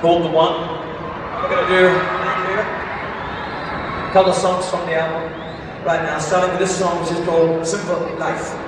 called The One. I'm going to do a couple of songs from the album right now, starting with this song which is called Simple Life.